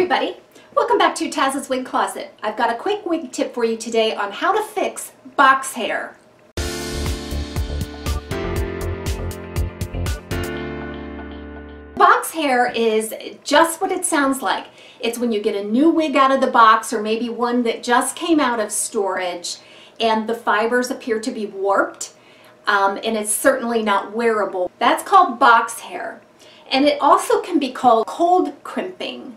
everybody. Welcome back to Taz's Wig Closet. I've got a quick wig tip for you today on how to fix box hair. Box hair is just what it sounds like. It's when you get a new wig out of the box or maybe one that just came out of storage and the fibers appear to be warped um, and it's certainly not wearable. That's called box hair. And it also can be called cold crimping,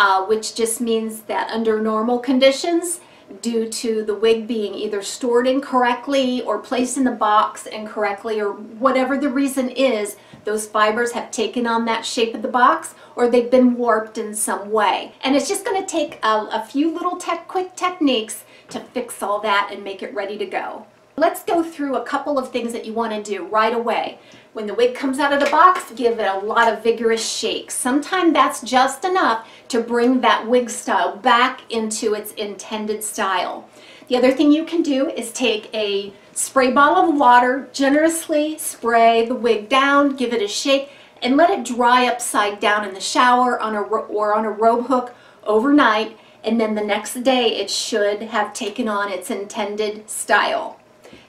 uh, which just means that under normal conditions, due to the wig being either stored incorrectly or placed in the box incorrectly or whatever the reason is, those fibers have taken on that shape of the box or they've been warped in some way. And it's just going to take a, a few little tech, quick techniques to fix all that and make it ready to go. Let's go through a couple of things that you want to do right away. When the wig comes out of the box, give it a lot of vigorous shakes. Sometimes that's just enough to bring that wig style back into its intended style. The other thing you can do is take a spray bottle of water, generously spray the wig down, give it a shake, and let it dry upside down in the shower on a, or on a robe hook overnight, and then the next day it should have taken on its intended style.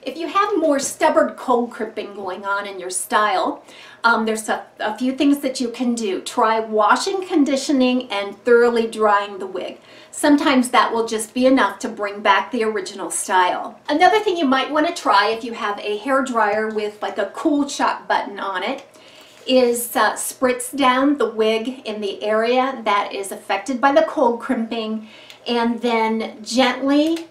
If you have more stubborn cold crimping going on in your style, um, there's a, a few things that you can do. Try washing, conditioning, and thoroughly drying the wig. Sometimes that will just be enough to bring back the original style. Another thing you might want to try if you have a hair dryer with like a cool shot button on it is uh, spritz down the wig in the area that is affected by the cold crimping and then gently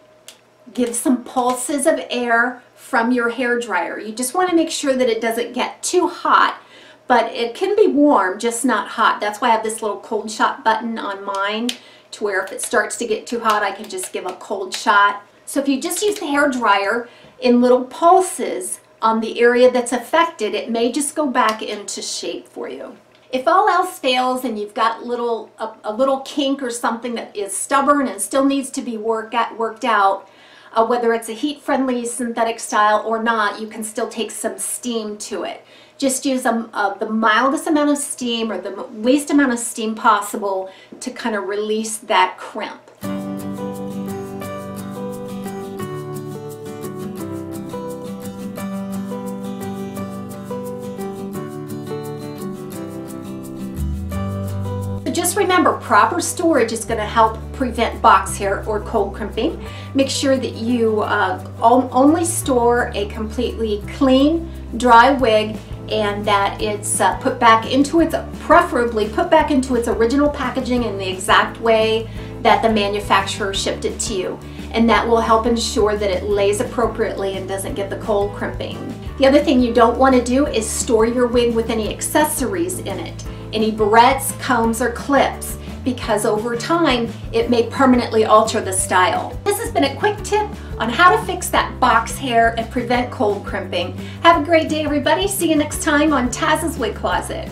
give some pulses of air from your hair dryer. You just want to make sure that it doesn't get too hot, but it can be warm, just not hot. That's why I have this little cold shot button on mine to where if it starts to get too hot, I can just give a cold shot. So if you just use the hair dryer in little pulses on the area that's affected, it may just go back into shape for you. If all else fails and you've got little a, a little kink or something that is stubborn and still needs to be work at, worked out, uh, whether it's a heat-friendly synthetic style or not, you can still take some steam to it. Just use a, uh, the mildest amount of steam or the least amount of steam possible to kind of release that crimp. Just remember, proper storage is going to help prevent box hair or cold crimping. Make sure that you uh, only store a completely clean, dry wig and that it's uh, put back into its, preferably put back into its original packaging in the exact way that the manufacturer shipped it to you. And that will help ensure that it lays appropriately and doesn't get the cold crimping. The other thing you don't want to do is store your wig with any accessories in it any barrettes, combs, or clips because over time it may permanently alter the style. This has been a quick tip on how to fix that box hair and prevent cold crimping. Have a great day everybody. See you next time on Taz's Wig Closet.